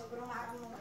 Sobrou água.